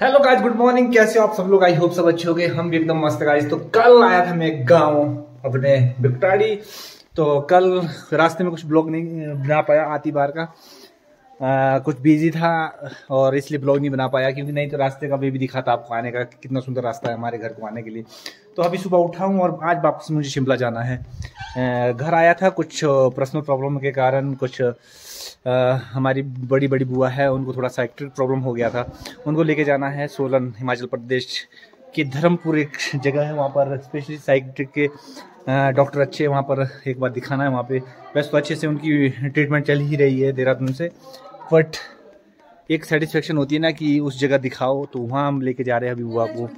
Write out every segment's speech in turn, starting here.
Hello guys good morning कैसे हो आप सब लोग? आई होप सब अच्छे हो गए हम भी एकदम मस्त गाइस तो कल आया था मैं गाँव अपने बिकटाड़ी तो कल रास्ते में कुछ ब्लॉग नहीं बना पाया आती बार का। आ, कुछ बिज़ी था और इसलिए ब्लॉग नहीं बना पाया क्योंकि नहीं तो रास्ते का वे भी दिखा था आपको आने का कितना सुंदर रास्ता है हमारे घर को आने के लिए। तो अभी सुबह उठा हूँ और आज वापस मुझे शिमला जाना है। घर आया था कुछ पर्सनल प्रॉब्लम के कारण कुछ आ, हमारी बड़ी बड़ी बुआ है उनको थोड़ा साइक्ट्रिक प्रॉब्लम हो गया था। उनको लेके जाना है सोलन हिमाचल प्रदेश के धर्मपुर एक जगह है वहाँ पर स्पेशली साइक्ट्रिक के डॉक्टर अच्छे वहाँ पर एक बार दिखाना है वहाँ पे। वैसे तो अच्छे से उनकी ट्रीटमेंट चल ही रही है देहरादून से। बट एक सेटिस्फेक्शन होती है ना कि उस जगह दिखाओ तो वहाँ हम लेके जा रहे हैं अभी बुआ को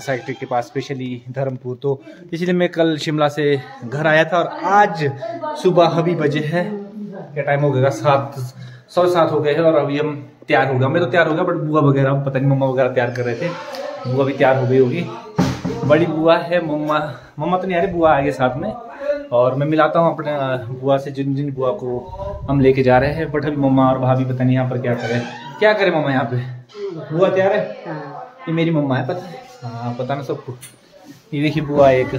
साइक्ट्रिक के पास स्पेशली धर्मपुर। तो इसलिए मैं कल शिमला से घर आया था और आज सुबह अभी बजे है, क्या टाइम हो गया? सात सौ सात हो गए हैं और अभी हम तैयार हो गया मैं तो तैयार हो गया बट बुआ वगैरह, पता नहीं मम्मा वगैरह तैयार कर रहे थे। बुआ भी तैयार हो गई होगी। बड़ी बुआ है, मम्मा मम्मा तो नहीं आ रही, बुआ आएगी साथ में। और मैं मिलाता हूँ अपने बुआ से जिन जिन बुआ को हम लेके जा रहे हैं बट अभी मम्मा और भाभी पता नहीं यहाँ पर क्या करे। क्या करे मम्मा यहाँ पे? बुआ तैयार है? ये मेरी मम्मा है पता हाँ? पता ना सबको। ये देखिए बुआ एक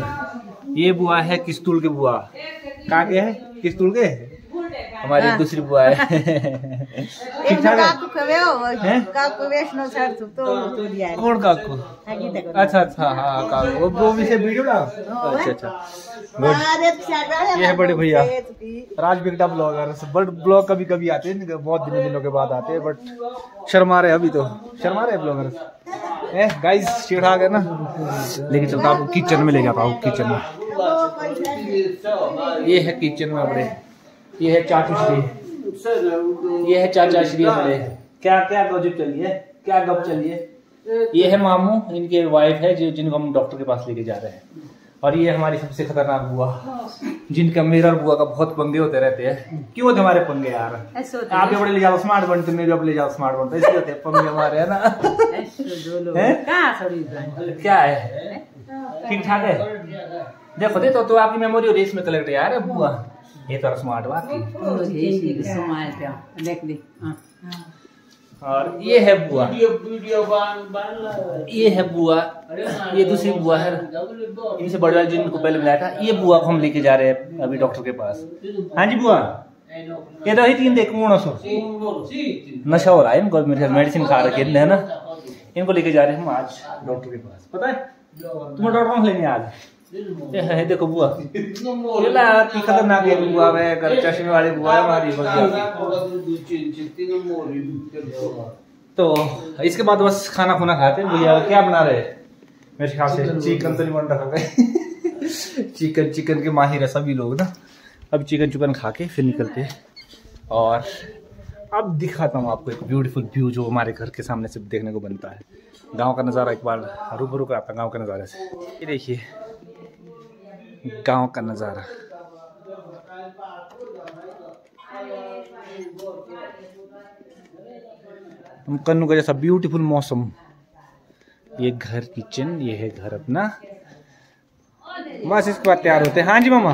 ये बुआ है किस्तूल के बुआ? कहाँ के है? किस्तूल के? हमारी हाँ। दूसरी बुआ है। ठीक ठाक है? कौन काकू? अच्छा अच्छा हाँ काकू। वो भी से वीडियो ना? अच्छा अच्छा। ये है बड़े भैया। राज बिगड़ा ब्लॉगर बट ब्लॉग कभी कभी आते हैं बहुत दिनों दिनों के बाद आते हैं बट शर्मा रहे अभी तो। शर्मा रहे ब्लॉगर? ए गाइस आ गए ना? लेके चलता हूँ किचन में ले जाता हूँ किचन में। ये है किचन में अपने ये है चाचू श्री। ये है चाचा श्री हमारे। क्या क्या गजब चलिए क्या गप चलिए ये है मामू इनके वाइफ है जो जिनको हम डॉक्टर के पास लेके जा रहे हैं। और ये हमारी सबसे खतरनाक बुआ जिनका मेरा बुआ का बहुत पंगे होते रहते हैं। क्यों होते हमारे पंगे यार? आप बड़े ले जाओ स्मार्ट बनते मेरे अब ले जाओ स्मार्ट बनते इसलिए होते पंगे हमारे है ना? है? क्या है? ठीक ठाक है? देखो दे तो, तो आपकी मेमोरी और इसमें कलेक्ट यार बुआ। ये तो स्मार्ट बात हाँ। और ये है बुआ। ये है बुआ। ये दूसरी बुआ है। इनसे बड़े वाले जिनको पहले मिलाया था ये बुआ को हम लेके जा रहे हैं अभी डॉक्टर के पास। हाँ जी बुआ। ये तो ही तीन देख सो। नशा हो रहा है इनको मेरे मेडिसिन खा रखे है ना? इनको लेके जा रहे हैं हम आज डॉक्टर के पास। पता है? तुम्हें डॉक्टर कौन लेने आज? है देखो बुआ। ये ला की खतरनाक है बुआ वे कर चश्मे वाली बुआ है हमारी तो इसके बाद बस खाना खुना खाते भैया क्या बना रहे? मेरे ख्याल से चिकन तो नहीं बन रहा चिकन चिकन के माहिर है सभी लोग ना। अब चिकन चुकन खा के फिर निकलते हैं। और अब दिखाता हूँ आपको एक ब्यूटीफुल व्यू जो हमारे घर के सामने से देखने को बनता है। गाँव का नज़ारा एक बार रूबरू कराता गाँव के नज़ारे से। ये देखिए। गाँव का नज़ारा। हम कन्नू का जैसा ब्यूटीफुल मौसम। ये घर किचन ये है घर अपना। बस इसके बाद तैयार होते हैं। हाँ जी, मामा।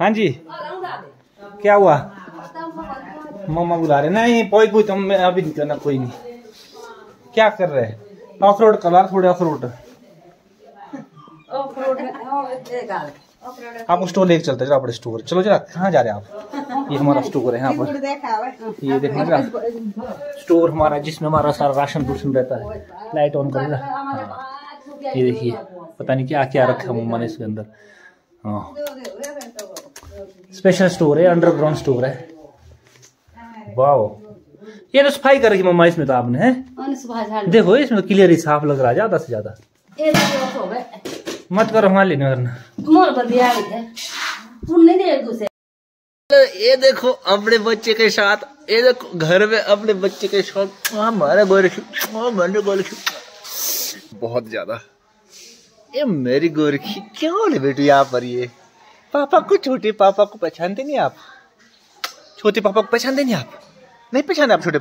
हाँ जी। क्या हुआ? मामा बुला रहे नहीं, कोई कोई तो अभी नहीं करना कोई नहीं। क्या कर रहे हैं? अखरोट कलर थोड़े अखरोट आप स्टोर लेके चलते जरा अपने स्टोर चलो जरा कहाँ जा रहे हैं आप? ये हमारा स्टोर है यहाँ पर। ये देखना जरा। स्टोर हमारा जिसमें हमारा सारा राशन टूशन रहता है। लाइट ऑन कर हाँ। ये देखिए पता नहीं क्या क्या रखा मम्मा ने इसके अंदर। हाँ। स्पेशल स्टोर है अंडरग्राउंड स्टोर है। वाह ये तो सफ़ाई कर रखी मम्मा इसमें तो आपने है? देखो इसमें तो क्लियर ही साफ़ लग रहा है ज़्यादा से ज़्यादा। मत करो हाँ। लेने वरना ये देखो अपने बच्चे के साथ ये देखो घर में अपने बच्चे के साथ हमारे गोरे हमारे गोरे बहुत ज़्यादा। ये मेरी गोरखी क्यों ले बेटू यहाँ पर ये? पापा को छोटे पापा को पहचानते नहीं आप? छोटे पापा को पहचानते नहीं आप? नहीं पहचाने आप छोटे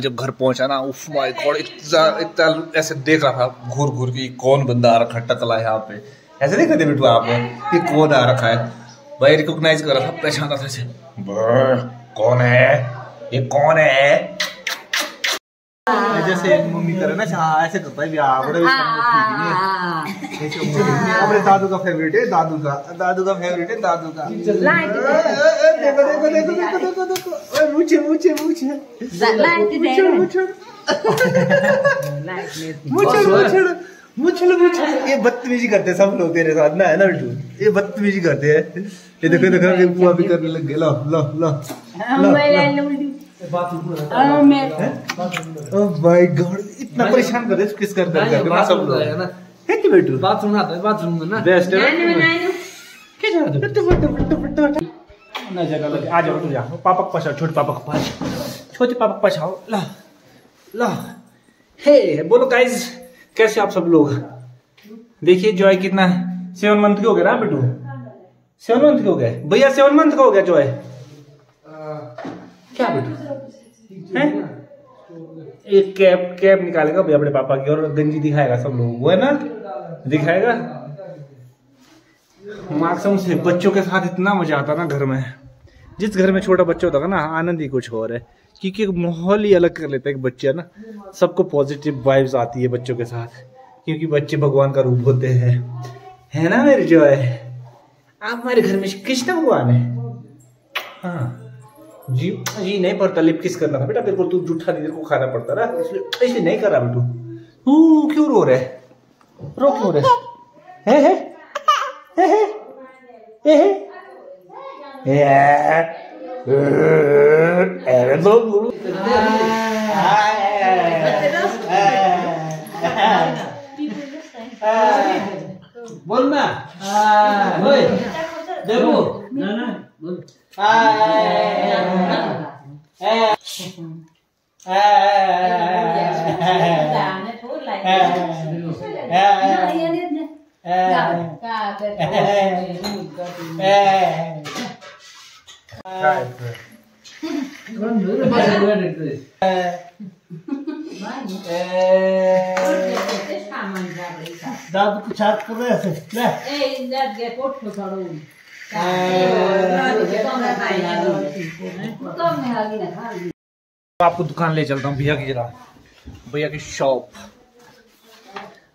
जब घर पहुँचा ना उफ माय गॉड इतना इतना ऐसे देख रहा था घूर घूर की कौन बंदा आ रखा टकला यहाँ पे। ऐसे नहीं कहते बिटू आप कि कौन आ रखा है? भाई रिकॉग्नाइज कर रहा था पहचाना था ऐसे कौन है? ये कौन है? जैसे मम्मी करे ना हाँ ऐसे करता है बड़े हाँ। मम्मी- अपने दादू का फेवरेट है दादू का। दादू का फेवरेट है दादू का। देखो देखो देखो देखो देखो देखो। मुझे मुझे मुझे मुझे मुझे मुझे मुझे मुझे मुझे ये बदतमीजी करते सब लोग तेरे साथ ना है ना बिट्टू ये बदतमीजी करते हैं। ये देखो देखो ये बुआ भी करने लग गए। लो लो लो ओ माय गॉड इतना परेशान कर रहे हैं किस कर ना सब लोग। है कि बिट्टू बाथरूम आता है बाथरूम में ना बेस्ट है क्या जा रहा है बिट्टू बिट्टू बिट्टू बिट्टू ना जगह लगे आ जाओ जा पापा को पछाओ छोटे पापा को पछाओ छोटे पापा को पछाओ ला ला हे बोलो गाइस कैसे आप सब लोग? देखिए जॉय कितना सेवन मंथ के हो गए ना बिट्टू सेवन मंथ के हो गए? भैया सेवन मंथ का हो गया जॉय क्या बिट्टू हैं? एक कैप कैप निकालेगा भैया अपने पापा की और गंजी दिखाएगा सब लोगों को, है ना? दिखाएगा? मार्क्सम से बच्चों के साथ इतना मज़ा आता ना घर में। जिस घर में छोटा बच्चा होता है ना, आनंद ही कुछ और है। क्योंकि एक माहौल ही अलग कर लेता है एक बच्चा ना? सबको पॉजिटिव वाइब्स आती है बच्चों के साथ। क्योंकि बच्चे भगवान का रूप होते हैं। है ना मेरे जो है आप हमारे घर में कृष्ण भगवान है? हाँ। जी जी नहीं पड़ता लिप किस करना था। बेटा तेरे को तू जूठा तेरे को खाना पड़ता ना। इसलिए इसलिए नहीं कर रहा बेटू तू क्यों रो रहे रो क्यों रहे है? है है? है है? अरे बोल ना। ओए देखो ना ना बोल। दादू कुछ हाथ कर रहे थे ले। आपको दुकान ले चलता हूँ, भैया की जरा, भैया की शॉप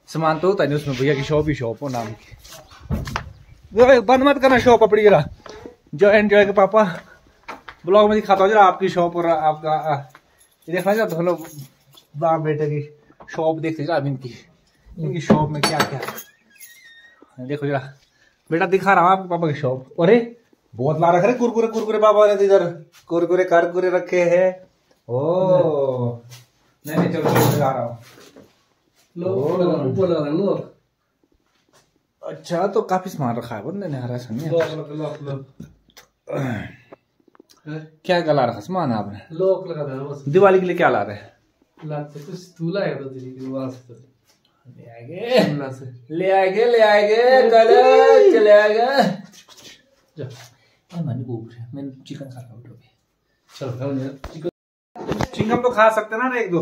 सामान तो होता नहीं उसमें, भैया की शॉप ही शॉप हो नाम की। बंद मत करना शॉप अपनी जरा। जो एंजॉय के पापा ब्लॉग में दिखाता हूँ जरा आपकी शॉप और आपका ये देखना जरा दोनों बाप बेटे की शॉप देखते जरा अब इनकी। इनकी शॉप में क्या क्या देखो जरा। बेटा दिखा रहा हूँ आपके पापा की शॉप अरे बहुत ला रखे कुरकुरे कुरकुरे पापा ने तो इधर। कुरकुरे कारकुरे रखे हैं। ओ नहीं नहीं चलो जा रहा हूँ। अच्छा तो काफ़ी सामान रखा है बंदे ने हरा लॉक क्या क्या ला रखा सामान आपने? लॉक लगा दिवाली के लिए क्या ला रहे हैं? ले आएँगे। ले आएँगे ले आएँगे कल चले आएँगे। जा। मैंने भूख रही है मैं चिकन खा रहा हूँ चलो चिकन चिकन तो खा सकते ना एक दो।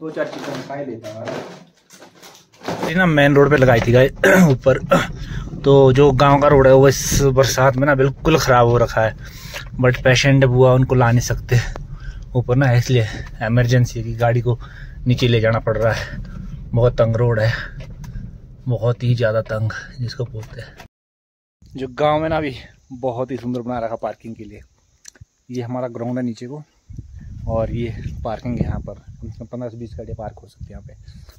दो चार चिकन खा ही लेता हूँ। ना मेन रोड पे लगाई थी गाय ऊपर। तो जो गाँव का रोड है वो इस बरसात में ना बिल्कुल खराब हो रखा है। बट पेशेंट हुआ उनको ला नहीं सकते। ऊपर ना इसलिए इमरजेंसी की गाड़ी को नीचे ले जाना पड़ रहा है। बहुत तंग रोड है। बहुत ही ज़्यादा तंग जिसको बोलते हैं। जो गाँव में ना अभी बहुत ही सुंदर बना रखा पार्किंग के लिए। ये हमारा ग्राउंड है नीचे को और ये पार्किंग है यहाँ पर। कम से कम पंद्रह से बीस गाड़ियाँ पार्क हो सकती है यहाँ पे।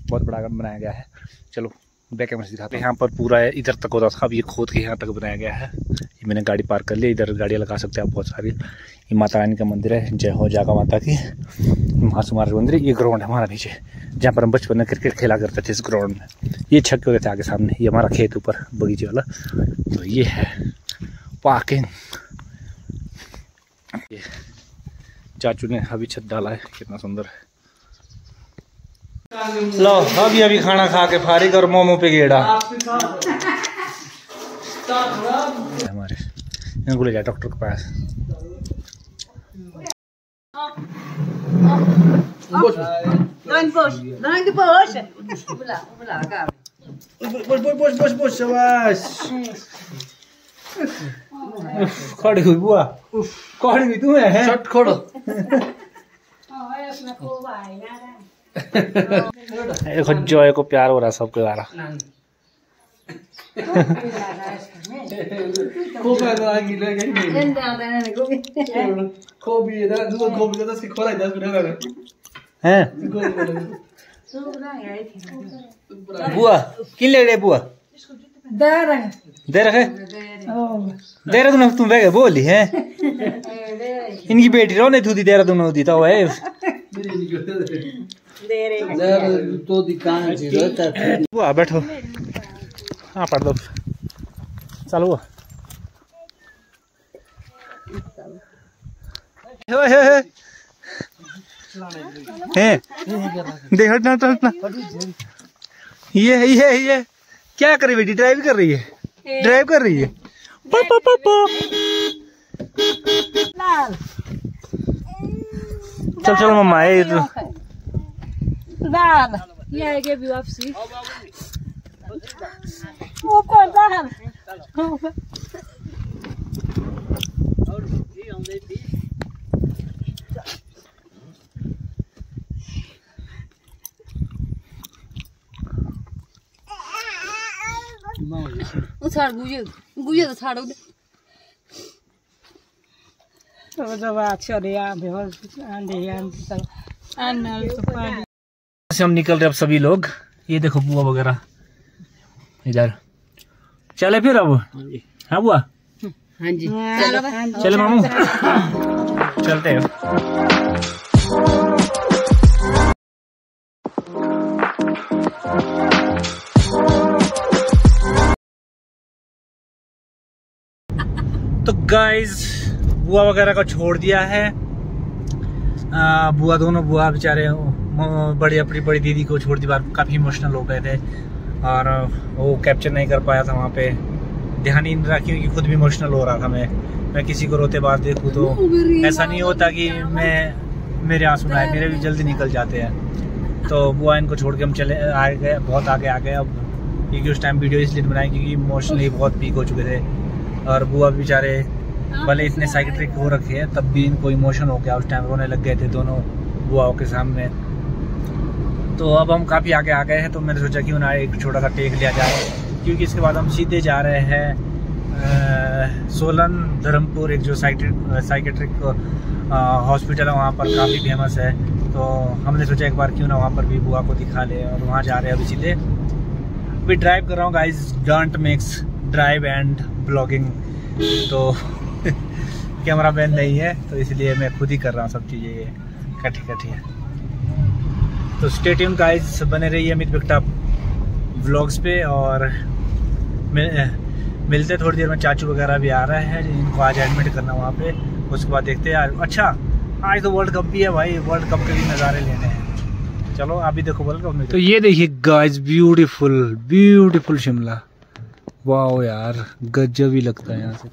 बहुत बड़ा ग्राउंड बनाया गया है। चलो बैक कैमरे से दिखाते हैं। यहाँ पर पूरा है, इधर तक होता था। अब ये खोद के यहाँ तक बनाया गया है। ये मैंने गाड़ी पार्क कर ली। इधर गाड़ियाँ लगा सकते हैं आप बहुत सारी। ये माता रानी का मंदिर है। जय हो जागा माता की। महासुमार मंदिर ये ग्राउंड है हमारा नीचे। जहाँ पर हम बचपन में क्रिकेट खेला करते थे इस ग्राउंड में। ये छक्के होते थे आगे सामने, ये हमारा खेत ऊपर, बगीचे वाला। तो ये है पार्किंग ये चाचू ने अभी छत डाला है, कितना सुंदर है। लो, अभी अभी खाना खा के फारिग और मोमो पे गेड़ा हमारे इनको ले जाए डॉक्टर के पास। खड़ी हुई बुआ। खड़ी हुई तू है? शट खोलो देखो जॉय को प्यार हो रहा है सबके द्वारा। हैं? बुआ, किन ले रहे बुआ? दे रखे दे रहे तुम तुम बह बोली है इनकी बेटी रो नहीं थी देहरादून होती तो है तो दुकान बुआ, बैठो। हाँ पढ़ दो चलो। बुआ हे हे। हे? देख हटना हटना हटना। ये ये ये क्या कर रही बेटी? ड्राइव कर रही है? ड्राइव कर रही है? पा, पा, पा, पा। चल चलो मम्मा ये तो दाल ये आएगी भी वापसी ऊपर दाल उछाड़ गुजे गुजे तो छाड़ो दे तो अच्छा तो से हम निकल रहे अब सभी लोग। ये देखो बुआ वगैरह। इधर। चले फिर अब। हाँ बुआ? हाँ जी। चले। मामू। चलते हैं। तो गाइज़ बुआ वगैरह को छोड़ दिया है। आ, बुआ दोनों बुआ बेचारे बड़ी अपनी बड़ी दीदी को छोड़ दी बार काफ़ी इमोशनल हो गए थे। और वो कैप्चर नहीं कर पाया था वहाँ पे। ध्यान ही नहीं रहा क्योंकि खुद भी इमोशनल हो रहा था मैं। मैं किसी को रोते बात देखूँ तो ऐसा नहीं होता कि मैं मेरे आँसू आए मेरे भी जल्दी निकल जाते हैं। तो बुआ इनको छोड़ के हम चले आ गए बहुत आगे आ गए अब। क्योंकि उस टाइम वीडियो इसलिए बनाए क्योंकि इमोशनली बहुत पीक हो चुके थे। और बुआ बेचारे भले इतने साइकेट्रिक हो रखे हैं तब भी इनको इमोशन हो गया उस टाइम रोने लग गए थे दोनों बुआओं के सामने। तो अब हम काफ़ी आगे आ गए हैं तो मैंने सोचा क्यों ना एक छोटा सा टेक लिया जाए क्योंकि इसके बाद हम सीधे जा रहे हैं सोलन धर्मपुर एक जो साइकेट्रिक साइकेट्रिक हॉस्पिटल है वहाँ पर काफ़ी फ़ेमस है। तो हमने सोचा एक बार क्यों ना वहाँ पर भी बुआ को दिखा ले और वहाँ जा रहे हैं अभी सीधे। अभी ड्राइव कर रहा हूँ guys don't mix drive and blogging तो कैमरा मैन नहीं है तो इसलिए मैं खुद ही कर रहा हूँ सब चीज़ें ये कठी है। तो स्टेट्यून गाइज़ बने रहिए अमित बिकटा व्लॉग्स पे और मिल, मिलते थोड़ी देर में चाचू वगैरह भी आ रहे हैं जिनको आज एडमिट करना वहाँ पे उसके बाद देखते हैं। अच्छा आज तो वर्ल्ड कप भी है भाई वर्ल्ड कप के भी नज़ारे लेने हैं। चलो अभी देखो वर्ल्ड कप में। तो ये देखिए गाइज़ ब्यूटीफुल ब्यूटीफुल शिमला। वाह यार, गजब ही लगता है यहाँ से।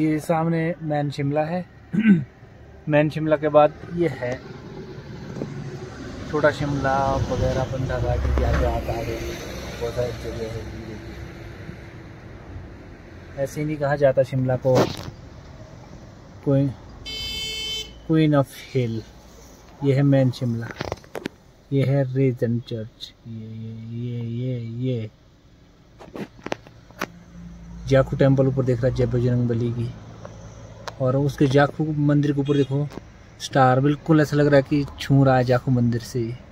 ये सामने मैन शिमला है। मैन शिमला के बाद ये है। छोटा शिमला वगैरह, बंदा घाट आगे आता है। बहुत सारी जगह है। ऐसे ही नहीं कहा जाता शिमला को। कोई क्वीन ऑफ़ हिल ये है मैन शिमला। ये है रेजन चर्च ये ये ये ये ये। जाखू टेंपल ऊपर देख रहा है जय बजरंग बली की। और उसके जाखू मंदिर के ऊपर देखो, स्टार, बिल्कुल ऐसा लग रहा है कि छू रहा है जाखू मंदिर से।